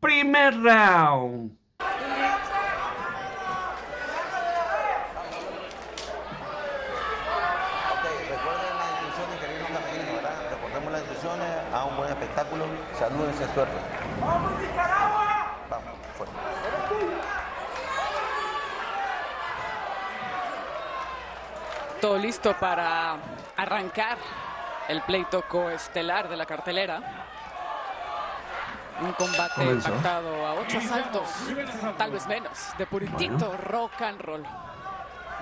Primer round. Ok, recuerden las instrucciones que vimos campeones, ¿verdad? Recordemos las instrucciones, a un buen espectáculo, salúdense suerte. ¡Vamos, Nicaragua! Vamos, fuerte. Todo listo para arrancar el pleito coestelar de la cartelera. Un combate Comenzó. pactado a ocho asaltos, tal vez menos, de puritito rock and roll.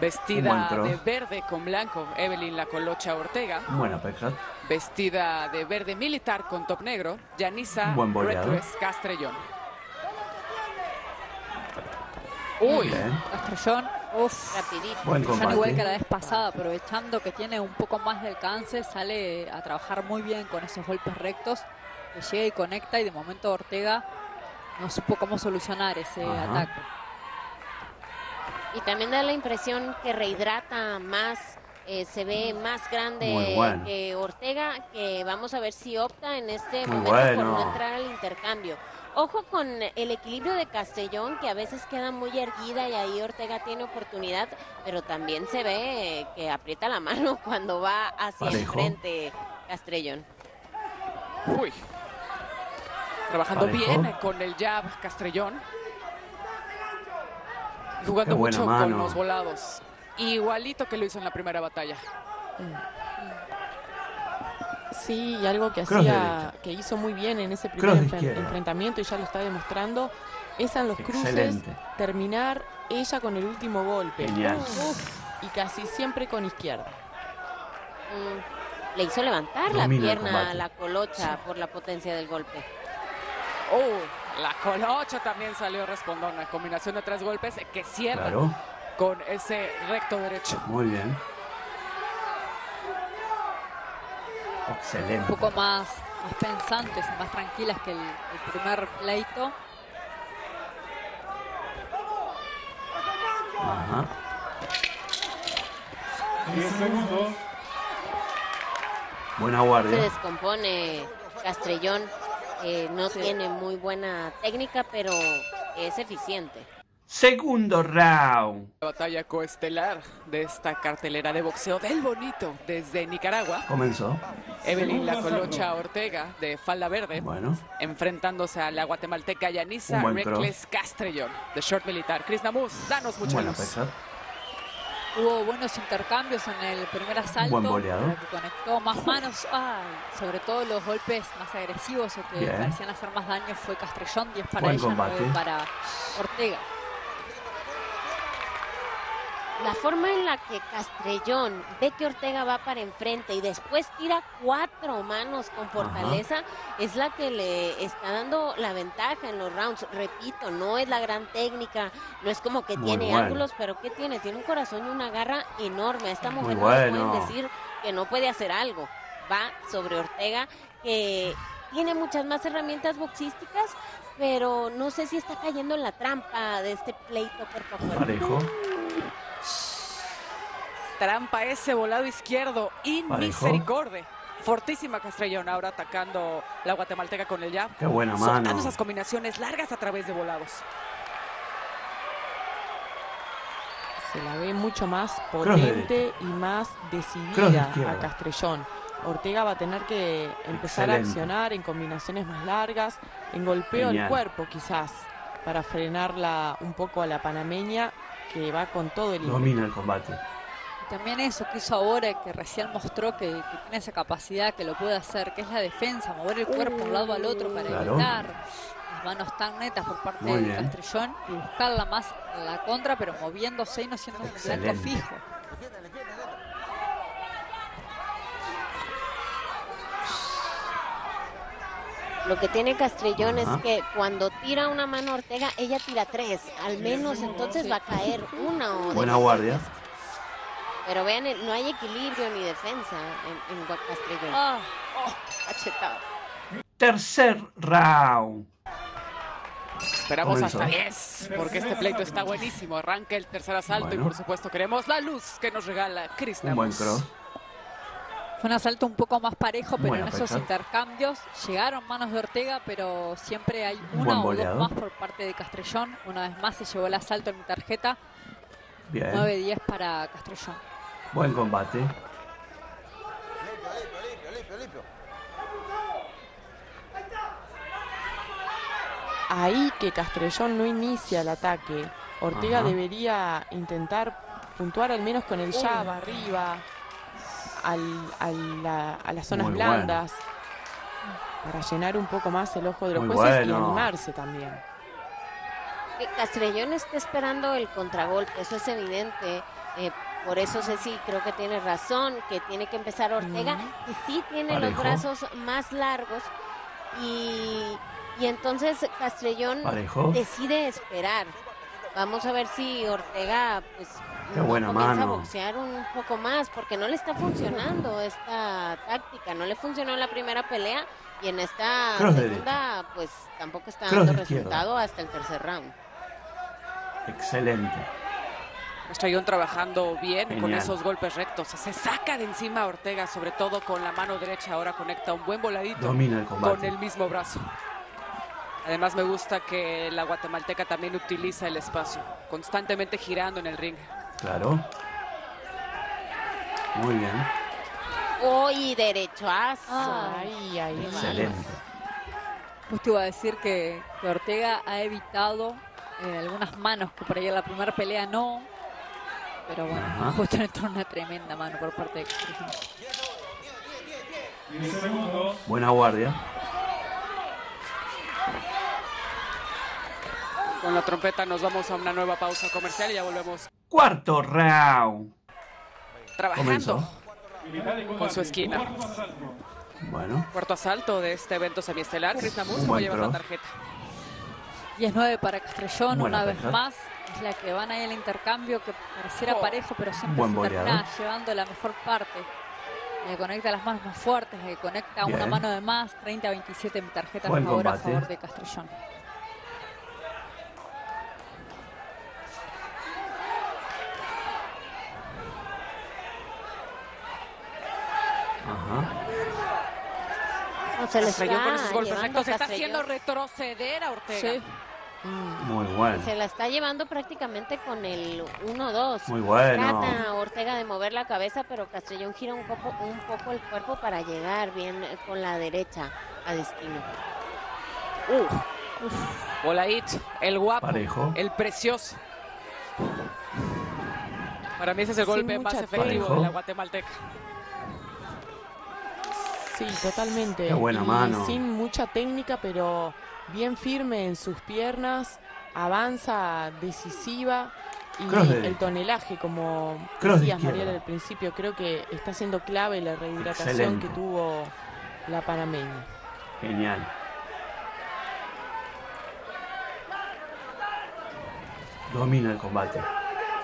Vestida de verde con blanco, Evelyn La Colocha Ortega. Buena pesca. Vestida de verde militar con top negro, Yanisa. Reckless Castrellón. Uy. Castrellón, uff, rapidito. Buen Castrellón combate. igual que la vez pasada, aprovechando que tiene un poco más de alcance, sale a trabajar muy bien con esos golpes rectos, que llega y conecta y de momento Ortega no supo cómo solucionar ese Ajá. ataque. Y también da la impresión que rehidrata más, eh, se ve más grande bueno. que Ortega, que vamos a ver si opta en este Muy momento por no entrar al intercambio. Ojo con el equilibrio de Castellón, que a veces queda muy erguida y ahí Ortega tiene oportunidad, pero también se ve que aprieta la mano cuando va hacia el Parejo. frente Castellón. uy. Trabajando Parejo. bien con el jab Castrellón. Y jugando mucho con mano. los volados. Igualito que lo hizo en la primera batalla. Sí, y algo que Cross hacía, que hizo muy bien en ese primer enfren- enfrentamiento y ya lo está demostrando, es en los cruces Excelente. terminar ella con el último golpe. Uf, y casi siempre con izquierda. Mm, le hizo levantar la Domina el pierna a la colocha por la potencia del golpe. Oh, la colocha también salió respondona. Combinación de tres golpes que cierra Claro. con ese recto derecho. Muy bien. Un Excelente. poco más, más pensantes más tranquilas que el, el primer pleito. Ajá. Buena Se guardia. descompone Castrellón, eh, no tiene muy buena técnica, pero es eficiente. Segundo round. La batalla coestelar de esta cartelera de boxeo del bonito desde Nicaragua. Comenzó. Evelyn La Colocha Ortega de falda verde. Bueno. Enfrentándose a la guatemalteca Yanisa. Reckless Castrellón de short militar. Chris Namus, danos mucha Buena luz. Hubo buenos intercambios en el primer asalto. buen boleado. pero que conectó más manos. Ay, sobre todo los golpes más agresivos o que Bien. parecían hacer más daño fue Castrellón, 10 para Buen ella, combate. 9 para Ortega. La forma en la que Castrellón ve que Ortega va para enfrente y después tira cuatro manos con fortaleza es la que le está dando la ventaja en los rounds. Repito, no es la gran técnica, no es como que Muy tiene bueno. ángulos, pero ¿qué tiene? Tiene un corazón y una garra enorme. A esta Muy mujer no le pueden decir que no puede hacer algo. Va sobre Ortega, que tiene muchas más herramientas boxísticas, pero no sé si está cayendo en la trampa de este pleito cuerpo a cuerpo. Parejo. Trampa ese volado izquierdo. Parejo. Inmisericordia. Fortísima Castrellón ahora atacando la guatemalteca con el jab. Qué buena Soltando mano. esas combinaciones largas a través de volados. Se la ve mucho más potente y más de decidida a Castrellón. Ortega va a tener que empezar a accionar en combinaciones más largas, en golpeo Genial. al cuerpo quizás, para frenarla un poco a la panameña que va con todo el ímpetu. Domina el combate. También eso que hizo ahora, que recién mostró que, que tiene esa capacidad, que lo puede hacer, que es la defensa, mover el cuerpo de un lado al otro para Claro. evitar las manos tan netas por parte Muy de bien. Castrellón y buscarla más en la contra, pero moviéndose y no siendo un blanco fijo. Lo que tiene Castrellón Ajá. es que cuando tira una mano a Ortega, ella tira tres. Al menos entonces va a caer una o Buena guardia. veces. Pero vean, el- no hay equilibrio ni defensa en, en. Ah, Cachetado. Tercer round. Esperamos Comenzó. hasta 10, porque este pleito está buenísimo. Arranca el tercer asalto y por supuesto queremos la luz que nos regala Chris Un buen cross. Fue un asalto un poco más parejo, pero Buena en esos intercambios llegaron manos de Ortega, pero siempre hay Un una o dos más por parte de Castrellón. Una vez más se llevó el asalto en mi tarjeta. Bien. 9-10 para Castrellón. Buen combate. Ahí que Castrellón no inicia el ataque. Ortega Ajá. debería intentar puntuar al menos con el jab arriba, al- al- la- a las zonas Muy bueno. blandas, para llenar un poco más el ojo de los Muy jueces y animarse también. Que Castrellón está esperando el contragolpe, eso es evidente. eh, por eso Ceci creo que tiene razón, que tiene que empezar Ortega, que sí tiene Parejo. los brazos más largos. Y, y entonces Castrellón Parejo. decide esperar. Vamos a ver si Ortega pues Qué buena comienza a boxear un poco más porque no le está funcionando esta táctica, no le funcionó en la primera pelea y en esta Cross segunda pues tampoco está Cross dando izquierda. resultado hasta el tercer round. Excelente. Castrellón trabajando bien con esos golpes rectos. Se saca de encima a Ortega, sobre todo con la mano derecha. Ahora conecta un buen voladito Domina el combate. con el mismo brazo. Además me gusta que la guatemalteca también utiliza el espacio, constantemente girando en el ring. Claro. Muy bien. Hoy derechazo. Ahí, ahí. Excelente. Justo iba a decir que, que Ortega ha evitado eh, algunas manos que por ahí en la primera pelea no. Pero bueno, Ajá. justo entró una tremenda mano por parte de Castrellón. Buena guardia. Con la trompeta nos vamos a una nueva pausa comercial y ya volvemos Cuarto round. trabajando Comenzó. con su esquina. Bueno. Cuarto asalto de este evento semiestelar. Chris Namus Un se va a cross. tarjeta. 10-9 para Castrellón, Buena una vez más. Es la que van ahí el intercambio que pareciera Oh. parejo, pero siempre Buen se termina boleado. llevando la mejor parte. La que conecta las manos más fuertes, la que conecta una Bien. mano de más. 30-27 mi tarjeta Buen a favor, a favor de Castrellón. Ajá. No, se le Castrellón con esos está golpes rectos está haciendo retroceder a Ortega. Sí. Mm, Muy bueno. Se la está llevando prácticamente con el 1-2. Muy bueno. Trata Ortega de mover la cabeza, pero Castrellón gira un poco, un poco el cuerpo para llegar bien eh, con la derecha a destino. Volait, el guapo, Parejo. el precioso. Para mí ese es el golpe más efectivo Parejo. de la guatemalteca. Sí, totalmente. Qué buena Y mano. Sin mucha técnica, pero bien firme en sus piernas, avanza decisiva y Cross de el tonelaje, como Cross de decías izquierda. Mariela al principio, creo que está siendo clave la rehidratación Excelente. que tuvo la panameña. Genial. Domina el combate.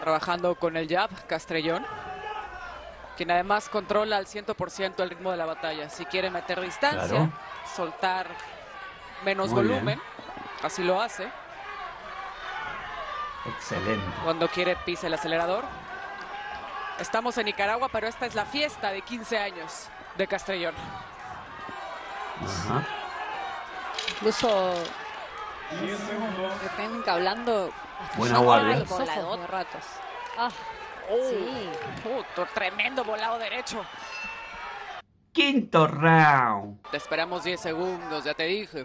Trabajando con el jab, Castrellón. Quien además controla al 100% el ritmo de la batalla. Si quiere meter distancia, Claro. soltar menos Muy volumen, así lo hace. Excelente. Cuando quiere pisa el acelerador. Estamos en Nicaragua, pero esta es la fiesta de 15 años de Castrellón. Ajá. Incluso técnica hablando, Buena guardia. ratos. Ah, Sí. Uh, tremendo volado derecho. Quinto round. Te esperamos 10 segundos, ya te dije.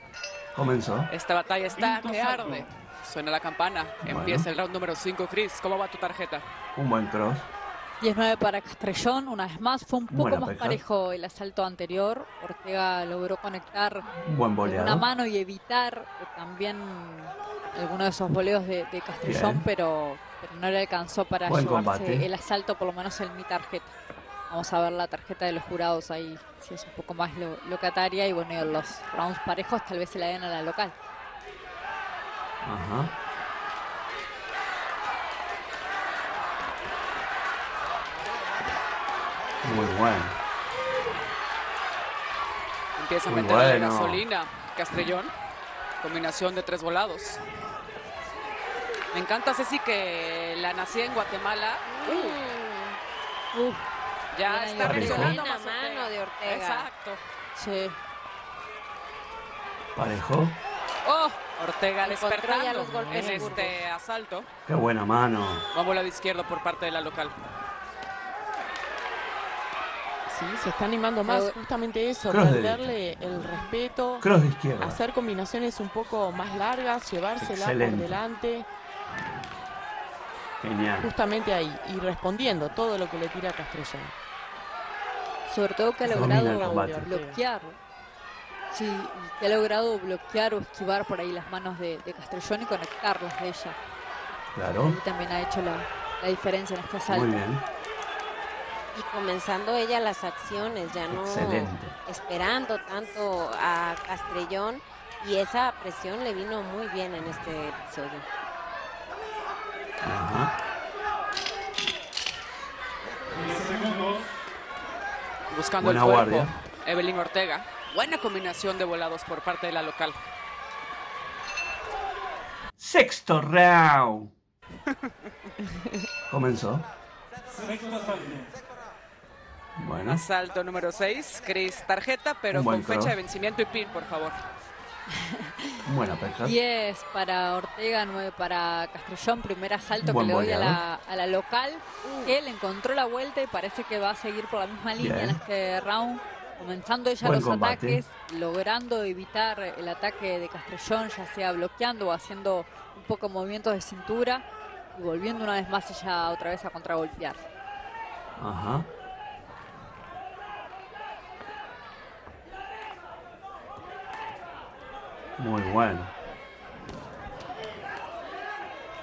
Comenzó. Esta batalla está que arde. Suena la campana. Bueno. Empieza el round número 5. Chris, ¿cómo va tu tarjeta? Un buen cross. 10-9 para Castrellón, una vez más. Fue un poco Buena más parejo el asalto anterior. Ortega logró conectar Un buen con una mano y evitar eh, también algunos de esos voleos de, de Castrellón, pero, pero no le alcanzó para Buen llevarse combate. el asalto, por lo menos en mi tarjeta. Vamos a ver la tarjeta de los jurados ahí, si es un poco más lo, locataria. Y bueno, y los rounds parejos tal vez se la den a la local. Ajá. Muy bueno. Empieza a Muy meterle bueno. gasolina. Castrellón. Combinación de tres volados. Me encanta, Ceci, que la nacida en Guatemala Mm. Uf, ya Bien está reaccionando más mano de Ortega. Exacto. Sí. Parejo. Oh, Ortega despertando los golpes en este asalto. Qué buena mano. Vamos lado izquierdo por parte de la local. Sí, se está animando más Pero- justamente eso, perderle el respeto, Cross de izquierda. hacer combinaciones un poco más largas, llevársela por Excelente. delante, Genial. justamente ahí, y respondiendo todo lo que le tira Castrellón. Sobre todo que ha logrado bloquear. Sí, que ha logrado bloquear o esquivar por ahí las manos de, de Castrellón y conectarlas de ella. Claro. Y también ha hecho la, la diferencia en este asalto. Muy bien. Y comenzando ella las acciones, ya no Excelente. esperando tanto a Castrellón. Y esa presión le vino muy bien en este episodio. Ajá. Buscando Buena el cuerpo. guardia. Evelyn Ortega. Buena combinación de volados por parte de la local. Sexto round. Comenzó. Bueno, Asalto número 6. Chris tarjeta, pero con fecha de vencimiento y pin, por favor. Buena pesca. 10 para Ortega, 9 para Castrellón. Primer asalto que Buen le doy a la, a la local. Él encontró la vuelta y parece que va a seguir por la misma línea Bien. en este round. Comenzando ella Buen los combate. ataques, logrando evitar el ataque de Castrellón, ya sea bloqueando o haciendo un poco movimientos de cintura. Y volviendo una vez más ella otra vez a contragolpear. Ajá. Muy bueno.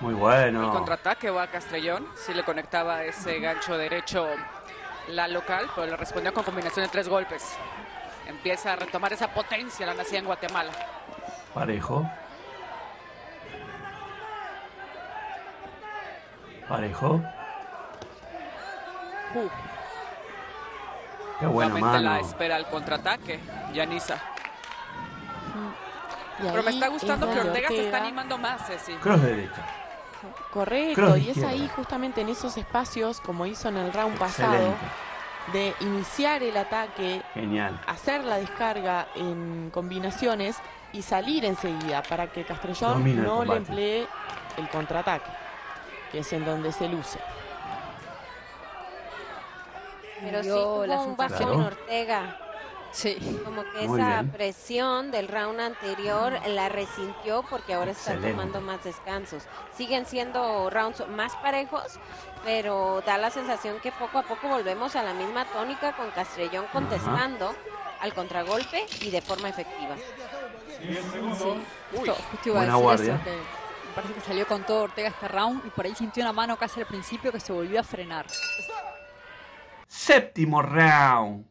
Muy El bueno. contraataque va a Castrellón. Sí le conectaba ese gancho derecho la local, pero le respondió con combinación de tres golpes. Empieza a retomar esa potencia la nacida en Guatemala. Parejo. Parejo. Uh, Qué buena nuevamente la mano. espera el contraataque. Yanisa. Y Pero me está es gustando que Ortega se está animando más, Ceci. Cross derecha. Correcto, Cross y es ahí justamente en esos espacios, como hizo en el round pasado, de iniciar el ataque, Genial. hacer la descarga en combinaciones y salir enseguida para que Castrellón Domina no le emplee el contraataque, que es en donde se luce. Pero sí la un bajón. Ortega. Sí. Como que Muy esa bien. presión del round anterior la resintió porque ahora está Excelente. tomando más descansos. Siguen siendo rounds más parejos, pero da la sensación que poco a poco volvemos a la misma tónica con Castrellón contestando al contragolpe y de forma efectiva. Sí, Uy, justo, buena decir guardia. eso, que parece que salió con todo Ortega este round y por ahí sintió una mano casi al principio que se volvió a frenar. Séptimo round.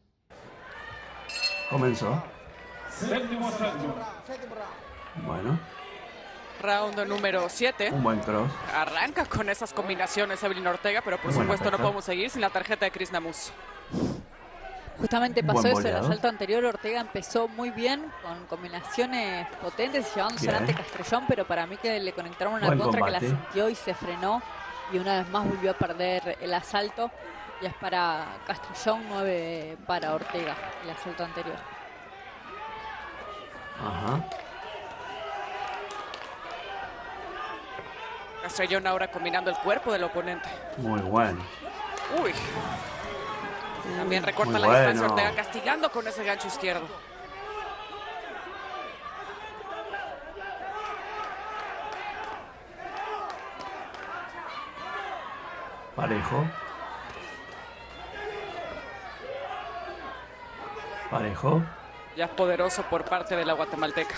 Comenzó. Bueno, round número 7. un buen cross. Arranca con esas combinaciones Evelyn Ortega, pero por supuesto no podemos seguir sin la tarjeta de Chris Namus. Justamente pasó eso, el boleador. asalto anterior Ortega empezó muy bien, con combinaciones potentes y llevándose adelante Castrellón, pero para mí que le conectaron una Buen contra que la sintió y se frenó y una vez más volvió a perder el asalto. Y es para Castrellón, 9 para Ortega, el asalto anterior. Ajá. Castrellón ahora combinando el cuerpo del oponente. Muy bueno. Uy. También recorta Muy la distancia bueno. Ortega castigando con ese gancho izquierdo. Parejo. Parejo. Ya poderoso por parte de la guatemalteca.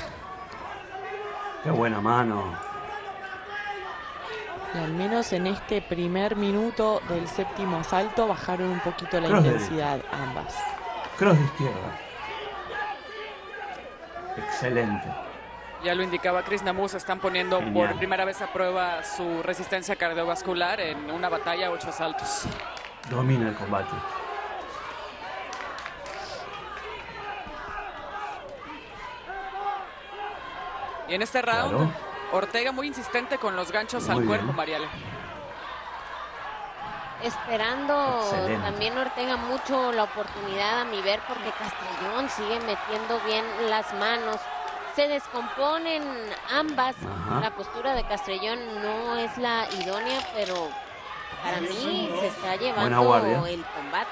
Qué buena mano. Y al menos en este primer minuto del séptimo asalto bajaron un poquito la Cross de intensidad ambas. Cross de izquierda. Excelente. Ya lo indicaba Chris Namus, están poniendo Genial. por primera vez a prueba su resistencia cardiovascular en una batalla a ocho asaltos. Domina el combate. Y en este round, Claro. Ortega muy insistente con los ganchos al cuerpo, bien. Mariale. esperando Excelente. también Ortega mucho la oportunidad a mi ver porque Castellón sigue metiendo bien las manos. Se descomponen ambas. Ajá. La postura de Castellón no es la idónea, pero para mí se está llevando el combate.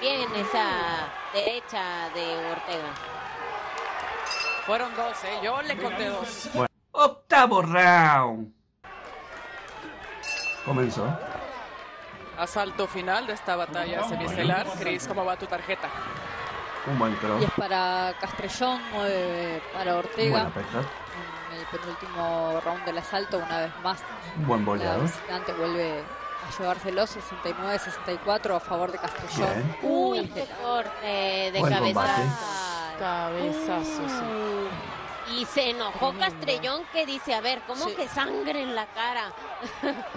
Bien esa derecha de Ortega. Fueron dos, ¿eh? Yo le conté dos. Bueno, octavo round. Comenzó. Asalto final de esta batalla semiestelar. Cris, ¿cómo va tu tarjeta? Un buen cross. Y es para Castrellón, nueve para Ortega. Buena pesca. En el penúltimo round del asalto, una vez más, Un buen la visitante vuelve a llevárselo 69-64 a favor de Castrellón. Bien. Uy, qué corte de Buen. Cabezazo, sí. Y se enojó. Castrellón que dice, a ver, ¿cómo Sí. que sangre en la cara?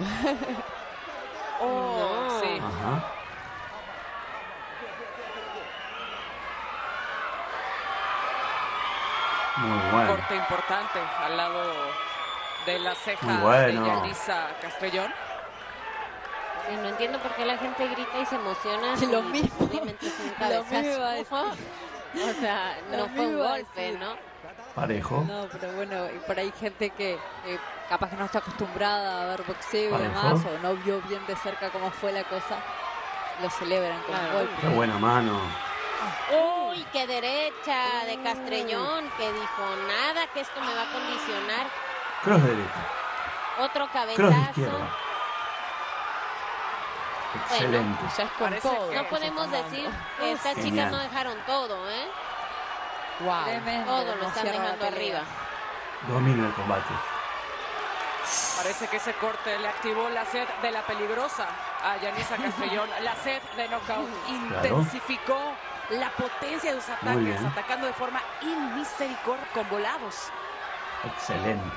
Oh, No. sí. Ajá. Muy bueno. Corte importante al lado de la ceja Muy bueno. de Yanisa Castellón. Sí, no entiendo por qué la gente grita y se emociona. Lo mismo. Obviamente es un cabezazo. O sea, Lo no fue un golpe. ¿no? Parejo. No, pero bueno, y por ahí gente que eh, capaz que no está acostumbrada a ver boxeo y Parejo. demás, o no vio bien de cerca cómo fue la cosa, lo celebran con Claro. golpe. Qué buena mano. Uy, qué derecha de Castrellón que dijo, nada, que esto me va a condicionar. Cross derecha. Otro Cross cabezazo. izquierda. Excelente. Todo. No podemos decir que estas Genial. chicas no dejaron todo, ¿eh? Wow. Tremendo, Todo lo están dejando arriba. Domina el combate. Parece que ese corte le activó la sed de la peligrosa a Yanisa Castellón. La sed de knockout intensificó la potencia de sus ataques, atacando de forma inmisericordia con volados. Excelente.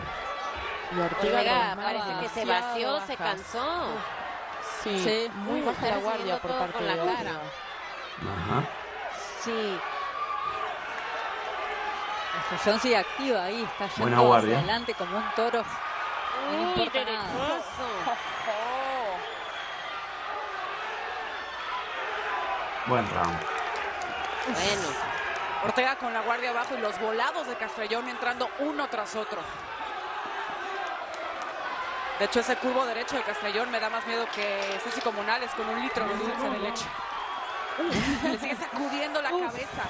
Y Ortega parece que se vació, se cansó. Sí, Sí. muy Uy, baja la guardia por parte con de la cara. Ajá. Sí. Castellón sigue activa ahí, está yendo Buena hacia adelante como un toro. No Uy, importa nada. derechazo. Buen round. Bueno, Ortega con la guardia abajo y los volados de Castellón entrando uno tras otro. De hecho, ese curvo derecho de Castellón me da más miedo que Ceci Comunales con un litro de dulce de leche. Le sigue sacudiendo la cabeza.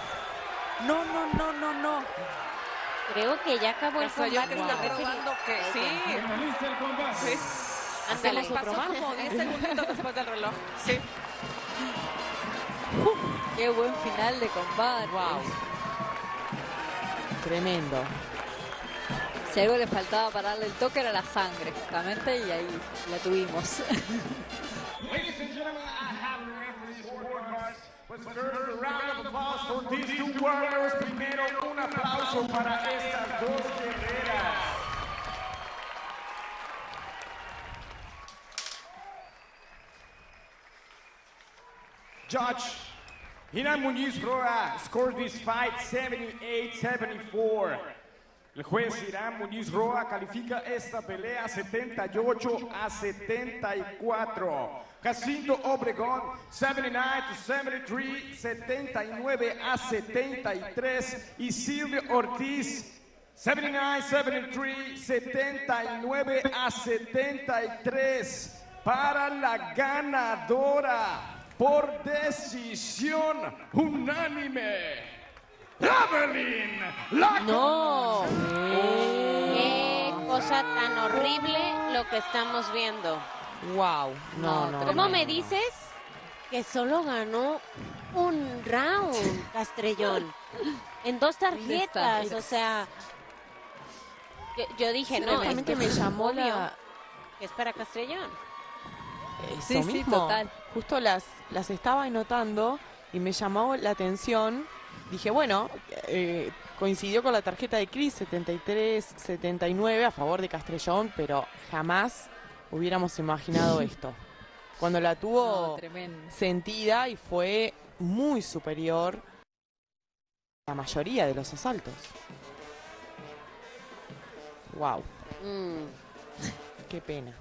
No, no, no, no, no. creo que ya acabó el Castellón que combate. está probando que sí. sí. Se nos pasó como 10 segunditos después del reloj. Sí. Qué buen final de combate. Wow. Tremendo. Si algo le faltaba para darle el toque era la sangre, justamente, y ahí la tuvimos. Ladies and gentlemen, I have the referee's scorecards. First, a round of applause for these two warriors. Primero, un aplauso para estas dos guerreras. Judge Hiram Muñiz Roa scored this fight 78-74. El juez Irán Muñiz Roa califica esta pelea 78 a 74. Jacinto Obregón 79 to 73, 79 a 73 y Silvio Ortiz 79 73, 79 a 73 para la ganadora por decisión unánime. Evelyn la No. Qué cosa tan horrible lo que estamos viendo. Wow. No, No, no. ¿Cómo no, me no. dices que solo ganó un round Castrellón? En dos tarjetas, o sea... Yo, yo dije, Sí, no, es que me llamó la, que es para Castrellón. Eso Sí, sí, total. Justo las, las estaba anotando y me llamó la atención. Dije, bueno, eh, coincidió con la tarjeta de Cris 73-79 a favor de Castrellón, pero jamás hubiéramos imaginado esto. Cuando la tuvo sentida y fue muy superior a la mayoría de los asaltos. Wow, Mm. qué pena.